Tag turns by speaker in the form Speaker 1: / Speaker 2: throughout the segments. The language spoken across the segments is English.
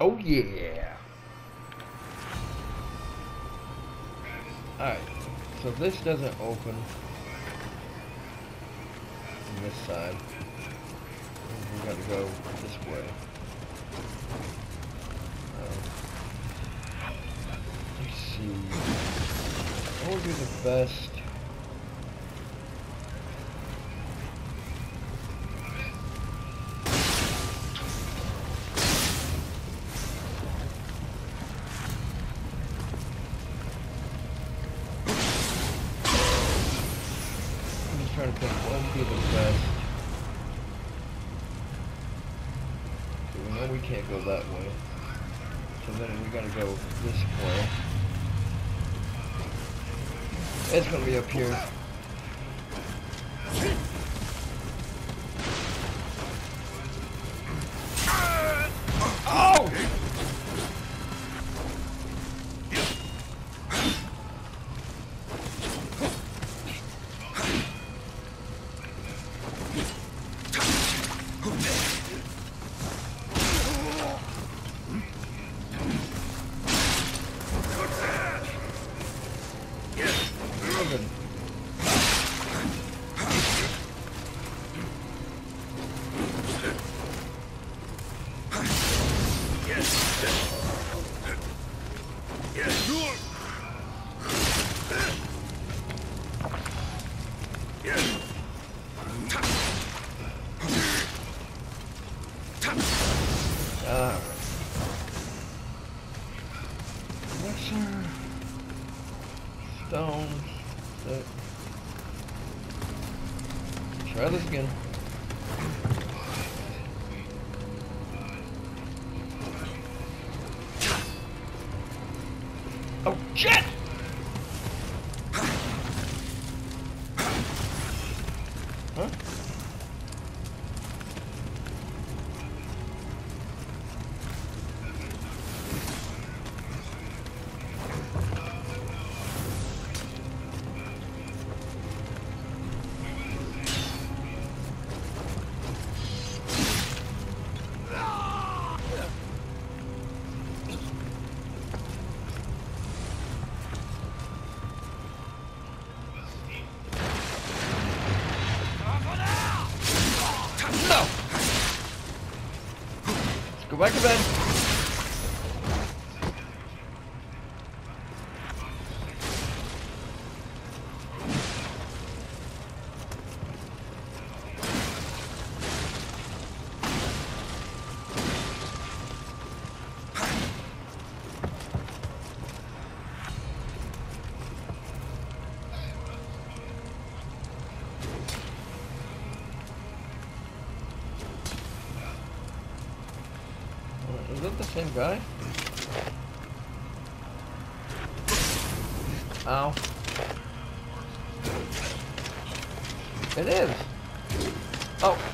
Speaker 1: Oh yeah. Alright, so this doesn't open on this side. We gotta go this way. Uh, let's see. What would be the best? So we know we can't go that way. So then we gotta go this way. It's gonna be up here. Try this again. Oh shit! Let's same guy? Ow. It is. Oh.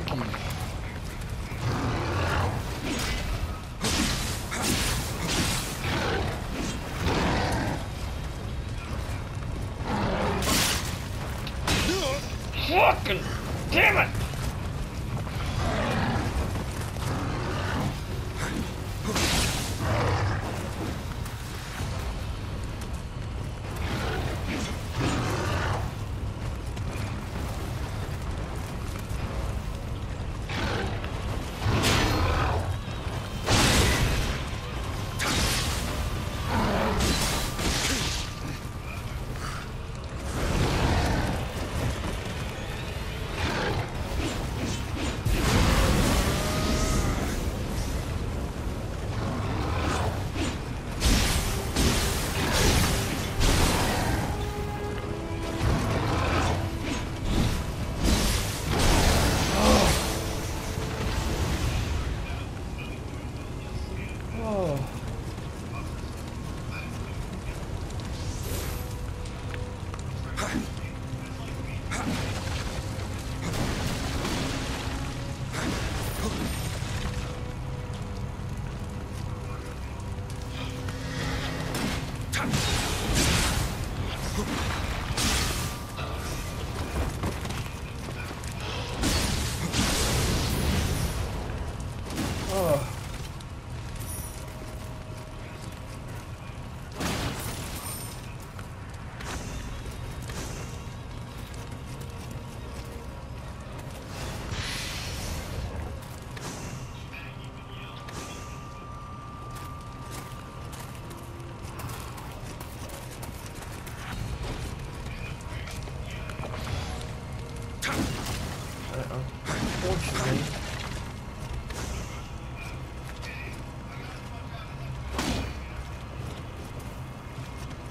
Speaker 1: tranqui.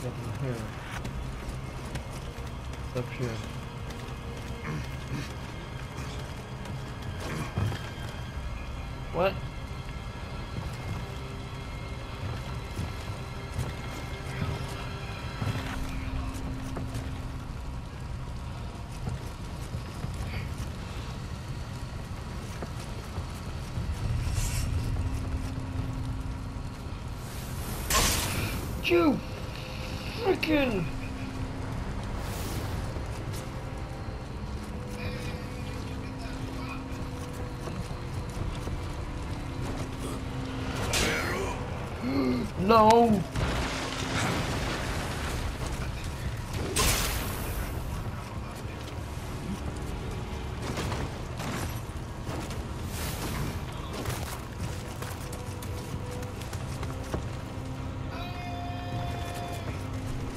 Speaker 1: Here? It's up here. What? You freaking No.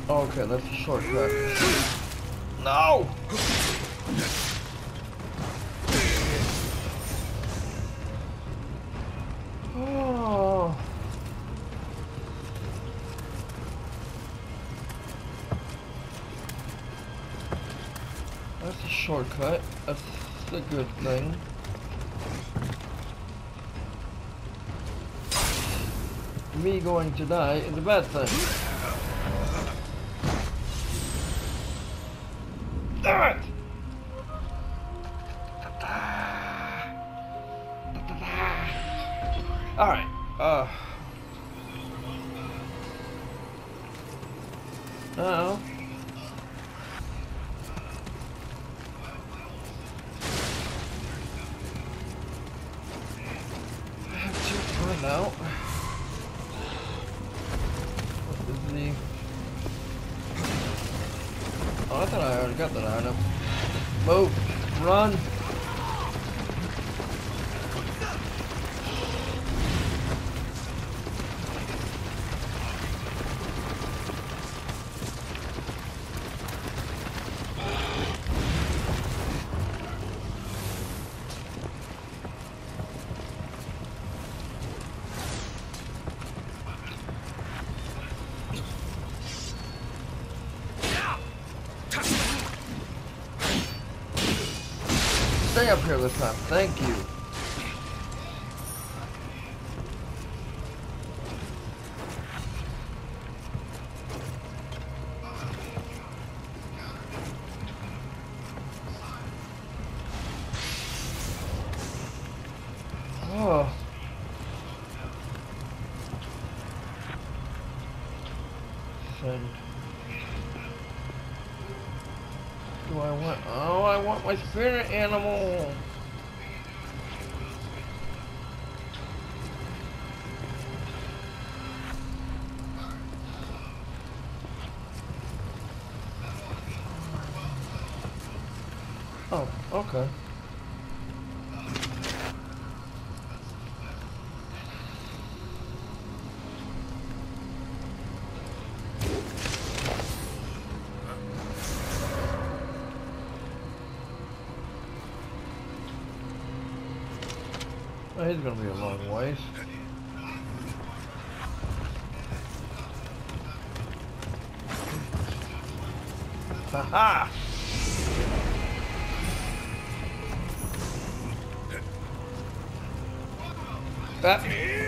Speaker 1: Okay, that's a shortcut. No! Oh. That's a shortcut. That's a good thing. Me going to die is a bad thing. Damn got that item. Move! Run! Up here this time. Thank you. Want my spirit animal. Oh, okay. Oh, he's gonna be a long ways. Ha ha! Ah.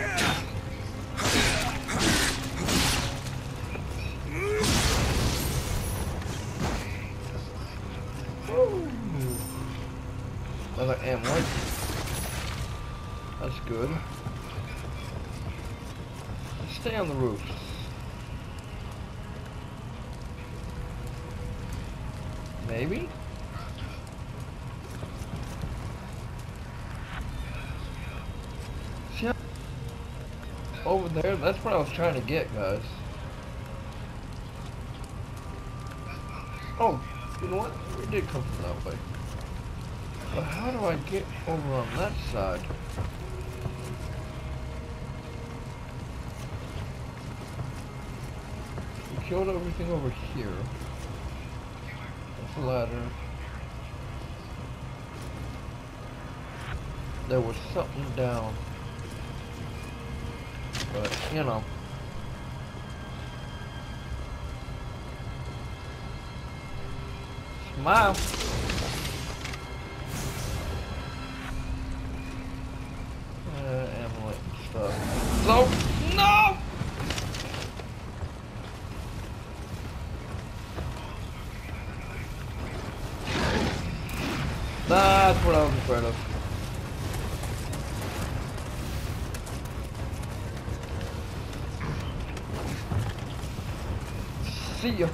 Speaker 1: Good. Stay on the roof. Maybe? See Over there, that's what I was trying to get, guys. Oh, you know what? We did come from that way. But how do I get over on that side? Killed everything over here. That's a ladder. There was something down. But, you know. Smile. Uh, amulet and stuff. So, no! That's afraid of. See ya.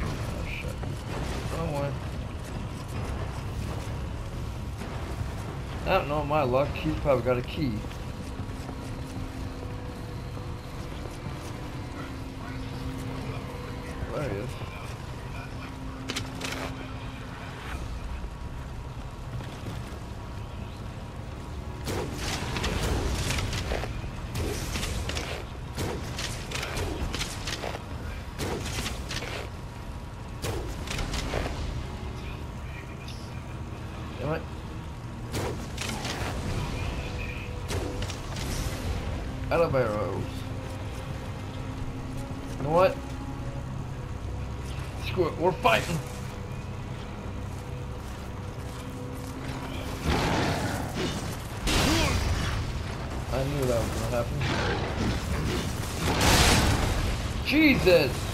Speaker 1: Oh shit. Wrong way. I don't know my luck. He's probably got a key. There he is. Elevators. You know what? Screw it, we're fighting. I knew that was gonna happen. Jesus!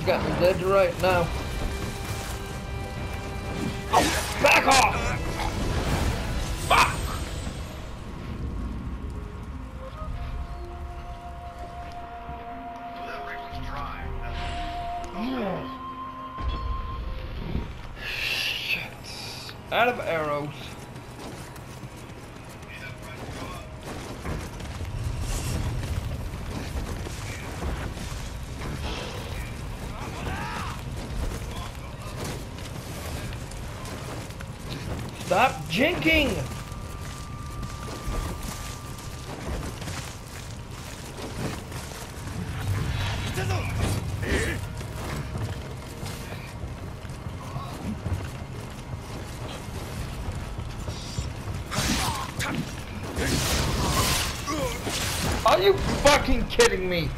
Speaker 1: He's got me dead right now. Oh, back off! Stop jinking! Are you fucking kidding me?